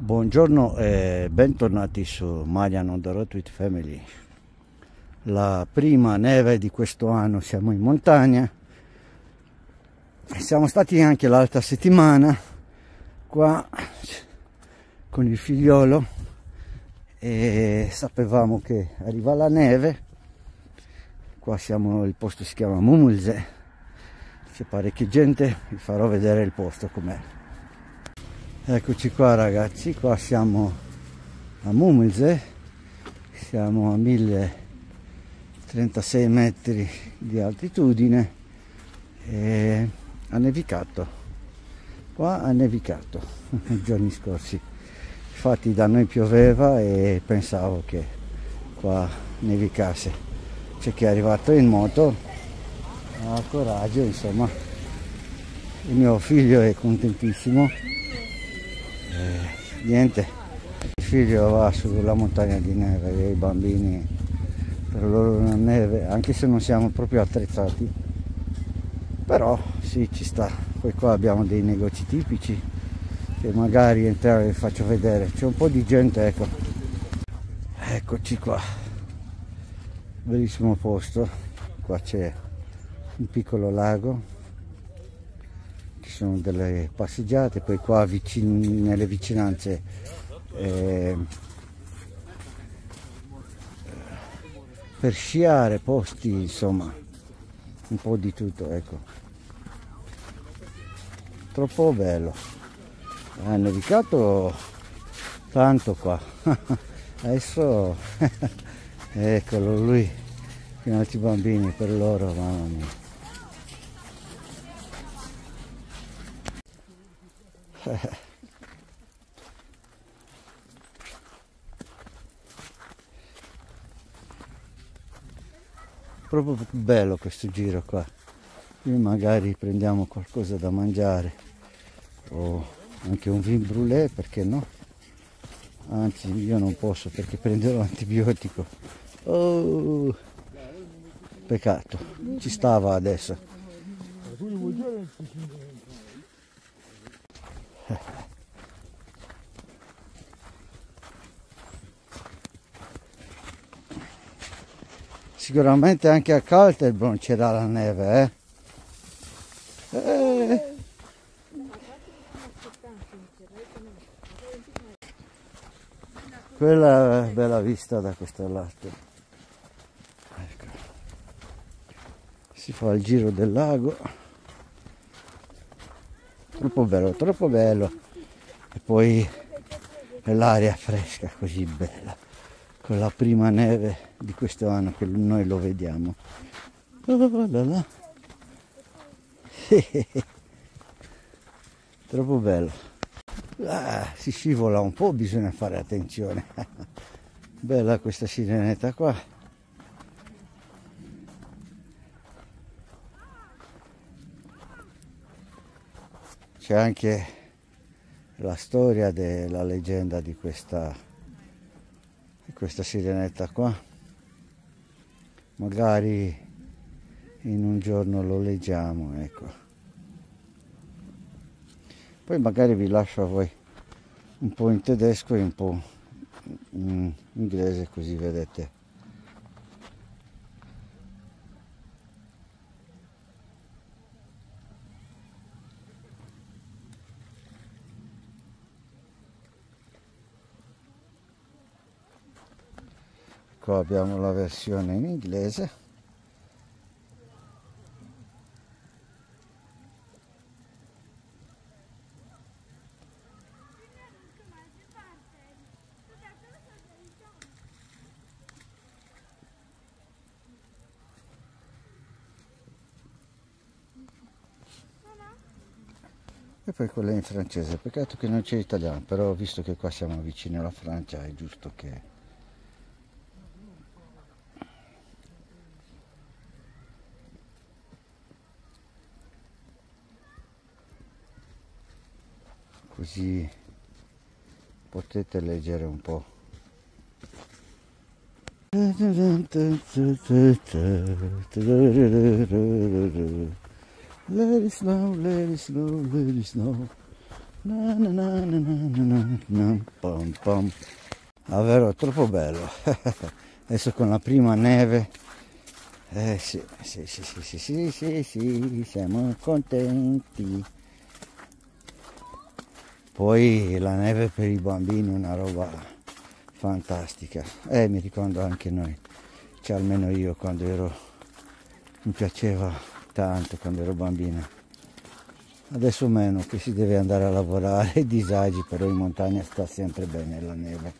Buongiorno e bentornati su Marian on the Road with Family. La prima neve di questo anno siamo in montagna. Siamo stati anche l'altra settimana qua con il figliolo e sapevamo che arriva la neve. Qua siamo, il posto si chiama Mumulze. C'è parecchia gente, vi farò vedere il posto com'è. Eccoci qua ragazzi, qua siamo a Mumilze, siamo a 1036 metri di altitudine. E ha nevicato, qua ha nevicato i giorni scorsi, infatti da noi pioveva e pensavo che qua nevicasse, c'è chi è arrivato in moto, ha coraggio insomma, il mio figlio è contentissimo eh, niente. Il figlio va sulla montagna di neve e i bambini per loro la neve anche se non siamo proprio attrezzati. Però sì ci sta. Poi qua abbiamo dei negozi tipici che magari entrare vi faccio vedere. C'è un po' di gente ecco. Eccoci qua. Bellissimo posto. Qua c'è un piccolo lago sono delle passeggiate, poi qua vicin nelle vicinanze eh, per sciare, posti, insomma, un po' di tutto, ecco. Troppo bello. Ha nevicato tanto qua. Adesso eccolo lui, con altri bambini per loro, mamma mia. proprio bello questo giro qua. Qui magari prendiamo qualcosa da mangiare. O anche un vin brûlé perché no? Anzi io non posso perché prenderò antibiotico oh, peccato. Ci stava adesso Sicuramente anche a Calterbron c'era la neve, eh? eh. Quella è bella vista da questo lato. Ecco. Si fa il giro del lago. Troppo bello, troppo bello. E poi l'aria fresca, così bella con la prima neve di questo anno che noi lo vediamo. Oh, là là. Troppo bello. Ah, si scivola un po', bisogna fare attenzione. Bella questa sirenetta qua. C'è anche la storia della leggenda di questa questa sirenetta qua. Magari in un giorno lo leggiamo ecco. Poi magari vi lascio a voi un po' in tedesco e un po' in inglese così vedete qua abbiamo la versione in inglese. E poi quella in francese. Peccato che non c'è italiano però visto che qua siamo vicini alla Francia è giusto che così potete leggere un po' Let it snow, let snow, let snow. Na na na na na na na pam pam. Ah, troppo bello. Adesso con la prima neve. Eh sì sì sì sì sì sì sì, sì siamo contenti. Poi la neve per i bambini è una roba fantastica. Eh, mi ricordo anche noi, cioè almeno io quando ero, mi piaceva tanto quando ero bambina. Adesso meno che si deve andare a lavorare, disagi, però in montagna sta sempre bene la neve.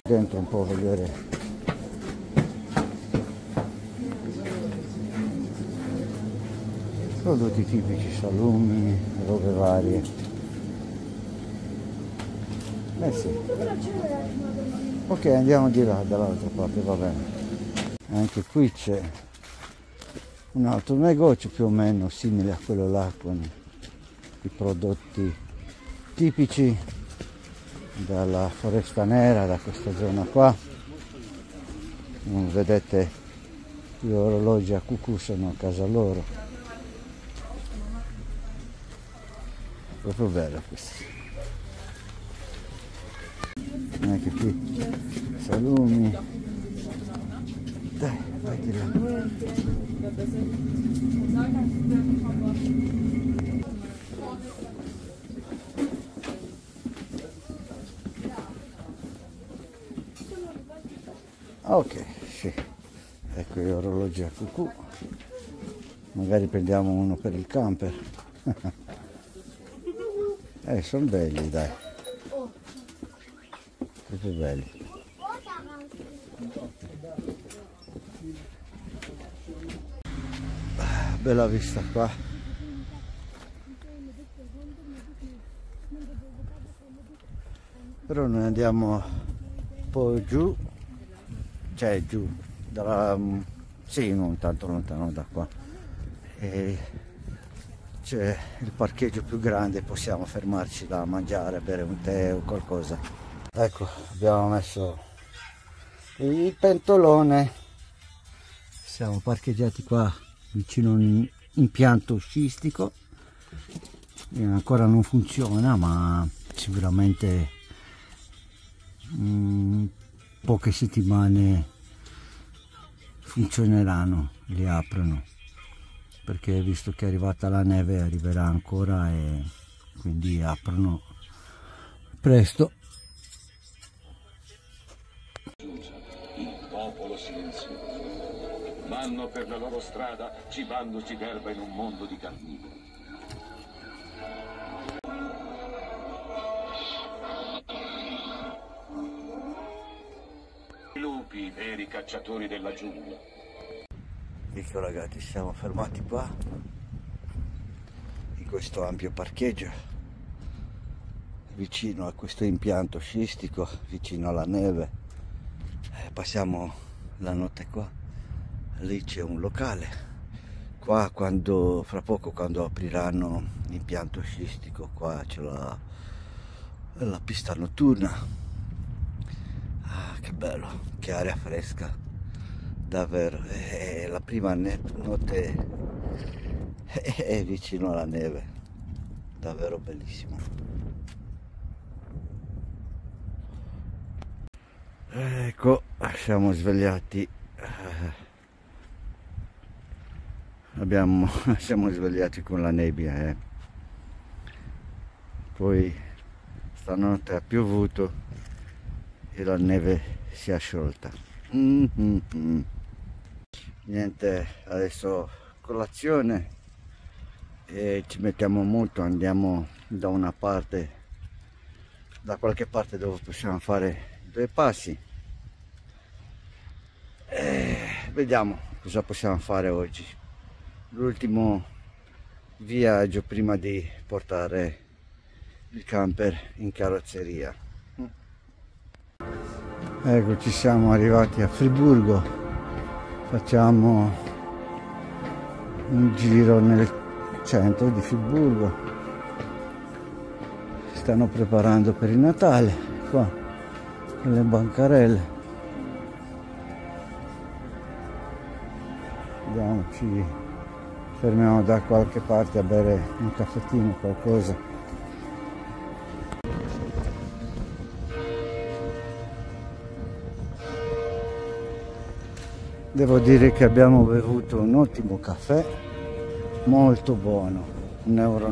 Dentro un po' vedere prodotti tipici, salumi, robe varie. Eh sì. Ok, andiamo di là, dall'altra parte, va bene. Anche qui c'è un altro negozio più o meno simile a quello là con i prodotti tipici dalla foresta nera, da questa zona qua. Vedete gli orologi a cucù sono a casa loro. Proprio bella questa anche qui. Salumi. Dai vai di là ok sì. Ecco gli orologi a cucù. Magari prendiamo uno per il camper Eh, sono belli, dai. Proprio belli. Bella vista qua. Però noi andiamo un po' giù, cioè giù, dalla, sì, non tanto lontano da qua. E c'è il parcheggio più grande possiamo fermarci da mangiare, bere un tè o qualcosa. Ecco abbiamo messo il pentolone. Siamo parcheggiati qua vicino a un impianto scistico ancora non funziona ma sicuramente in poche settimane funzioneranno li aprono perché visto che è arrivata la neve arriverà ancora e quindi aprono presto. Il popolo silenzioso. Vanno per la loro strada cibandoci d'erba in un mondo di carnivori I lupi, veri cacciatori della giungla ecco ragazzi siamo fermati qua in questo ampio parcheggio vicino a questo impianto scistico vicino alla neve. Eh, passiamo la notte qua lì c'è un locale. Qua quando fra poco quando apriranno l'impianto scistico qua c'è la, la pista notturna. Ah, che bello che aria fresca davvero è la prima notte è vicino alla neve. Davvero bellissimo ecco siamo svegliati. Abbiamo siamo svegliati con la nebbia eh. poi stanotte ha piovuto e la neve si è sciolta. Mm -hmm niente adesso colazione e ci mettiamo molto andiamo da una parte da qualche parte dove possiamo fare due passi. E vediamo cosa possiamo fare oggi. L'ultimo viaggio prima di portare il camper in carrozzeria. Ecco ci siamo arrivati a Friburgo facciamo un giro nel centro di Friburgo. Si stanno preparando per il Natale qua con le bancarelle andiamoci fermiamo da qualche parte a bere un caffettino qualcosa devo dire che abbiamo bevuto un ottimo caffè molto buono 1,90 euro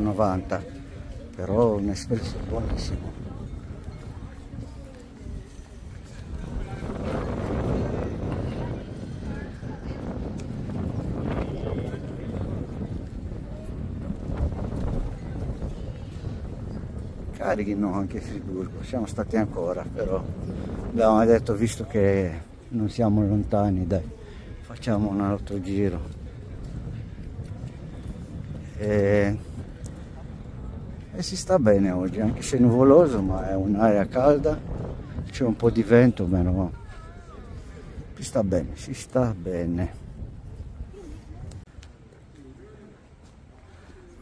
però un espresso buonissimo. Carichino anche Friburgo, siamo stati ancora, però abbiamo detto visto che non siamo lontani, dai, facciamo un altro giro. E, e si sta bene oggi, anche se nuvoloso, ma è un'aria calda, c'è un po' di vento, meno si sta bene, si sta bene.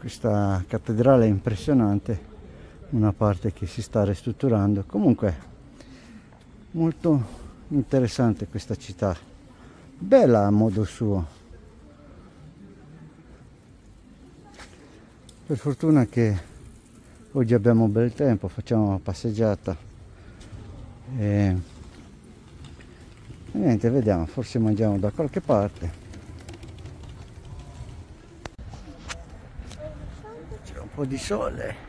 Questa cattedrale è impressionante una parte che si sta ristrutturando comunque molto interessante questa città bella a modo suo. Per fortuna che oggi abbiamo bel tempo facciamo una passeggiata. E, e niente vediamo forse mangiamo da qualche parte. C'è un po' di sole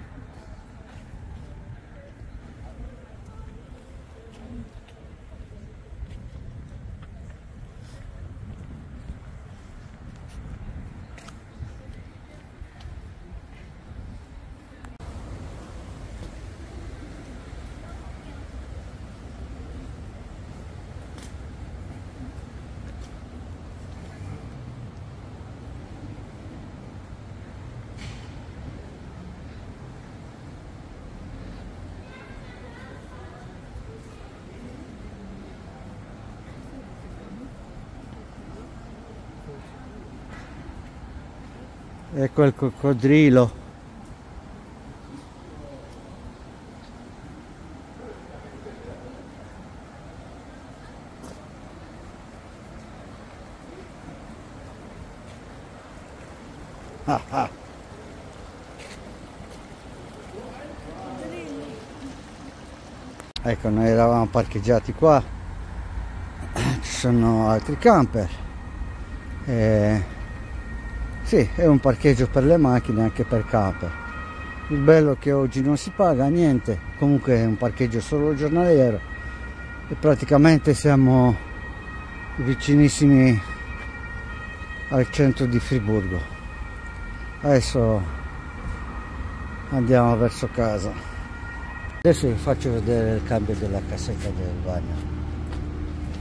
ecco il coccodrillo ah, ah. ecco noi eravamo parcheggiati qua ci sono altri camper e sì, è un parcheggio per le macchine anche per camper. Il bello è che oggi non si paga niente, comunque è un parcheggio solo giornaliero e praticamente siamo vicinissimi al centro di Friburgo. Adesso andiamo verso casa. Adesso vi faccio vedere il cambio della cassetta del bagno.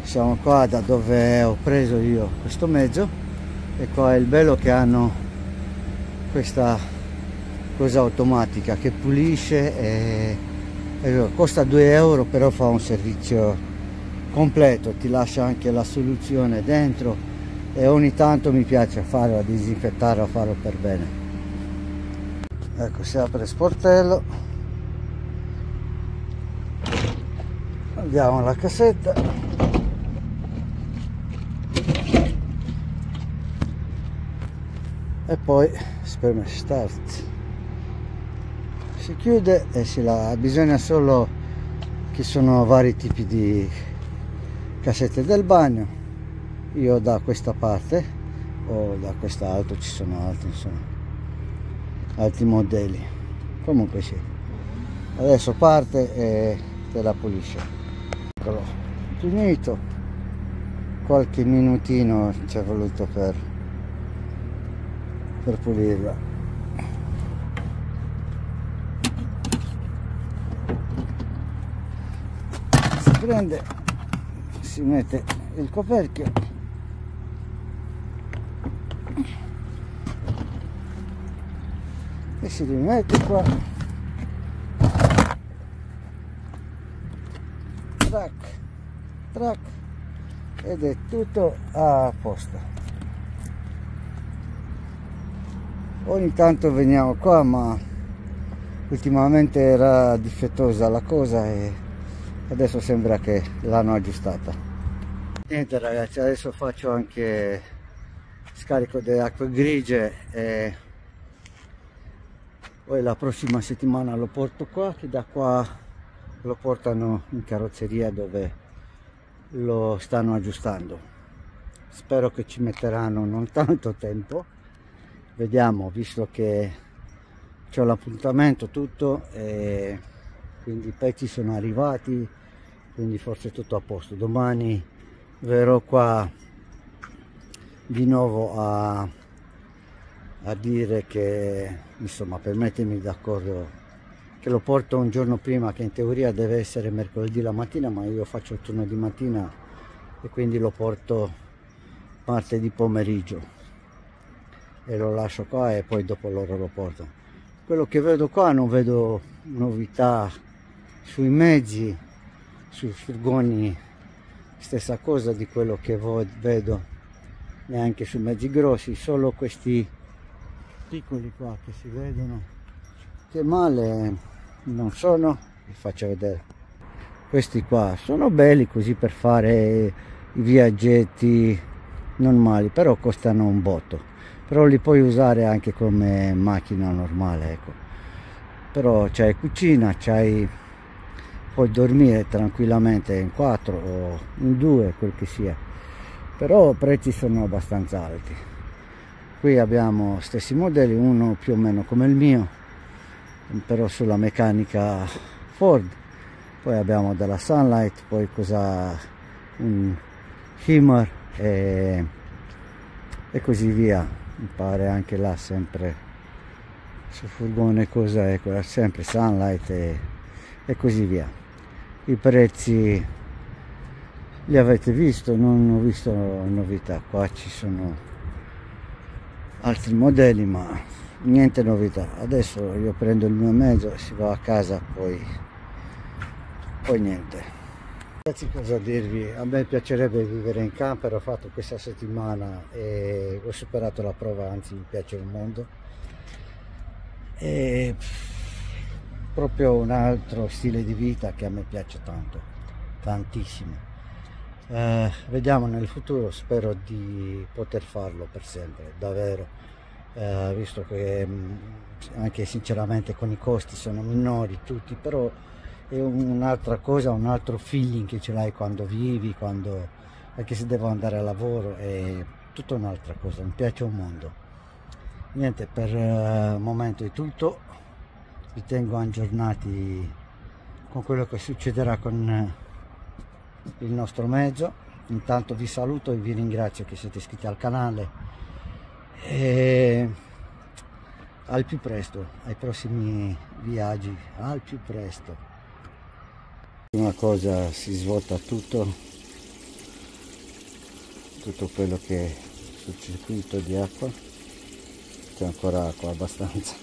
Siamo qua da dove ho preso io questo mezzo e qua è il bello che hanno questa cosa automatica che pulisce e, e costa 2 euro però fa un servizio completo ti lascia anche la soluzione dentro e ogni tanto mi piace farlo disinfettare o farlo per bene. Ecco si apre il sportello. Andiamo alla cassetta e poi spreme start si chiude e si la bisogna solo che sono vari tipi di cassette del bagno. Io da questa parte o da quest'altro ci sono altri insomma altri modelli. Comunque sì. Adesso parte e te la pulisce eccolo. Finito. Qualche minutino ci è voluto per per pulirla. Si prende si mette il coperchio. E si rimette qua. Track track ed è tutto a posto ogni tanto veniamo qua ma ultimamente era difettosa la cosa e adesso sembra che l'hanno aggiustata. Niente ragazzi adesso faccio anche scarico delle acque grigie e poi la prossima settimana lo porto qua che da qua lo portano in carrozzeria dove lo stanno aggiustando. Spero che ci metteranno non tanto tempo vediamo visto che c'è l'appuntamento tutto e quindi i pezzi sono arrivati quindi forse tutto a posto. Domani verrò qua di nuovo a, a dire che insomma per mettermi d'accordo che lo porto un giorno prima che in teoria deve essere mercoledì la mattina ma io faccio il turno di mattina e quindi lo porto martedì pomeriggio e lo lascio qua e poi dopo loro lo porto. Quello che vedo qua non vedo novità sui mezzi sui furgoni stessa cosa di quello che vedo neanche sui mezzi grossi solo questi piccoli qua che si vedono. Che male non sono vi faccio vedere. Questi qua sono belli così per fare i viaggetti normali però costano un botto però li puoi usare anche come macchina normale ecco. Però c'hai cucina c'hai puoi dormire tranquillamente in 4 o in 2 quel che sia. Però i prezzi sono abbastanza alti. Qui abbiamo stessi modelli uno più o meno come il mio però sulla meccanica Ford. Poi abbiamo della Sunlight poi cosa un Hummer e, e così via mi pare anche là sempre sul furgone cosa è quella? Sempre sunlight e, e così via. I prezzi li avete visto? Non ho visto novità. Qua ci sono altri modelli ma niente novità. Adesso io prendo il mio mezzo si va a casa poi poi niente Ragazzi cosa dirvi, a me piacerebbe vivere in camper, ho fatto questa settimana e ho superato la prova, anzi mi piace il mondo. E proprio un altro stile di vita che a me piace tanto, tantissimo. Eh, vediamo nel futuro, spero di poter farlo per sempre, davvero, eh, visto che anche sinceramente con i costi sono minori tutti, però è un'altra cosa, un altro feeling che ce l'hai quando vivi, quando, anche se devo andare a lavoro, è tutta un'altra cosa, mi piace un mondo. Niente, per il uh, momento è tutto, vi tengo aggiornati con quello che succederà con uh, il nostro mezzo. Intanto vi saluto e vi ringrazio che siete iscritti al canale e al più presto, ai prossimi viaggi, al più presto una cosa si svuota tutto tutto quello che è sul circuito di acqua. C'è ancora acqua abbastanza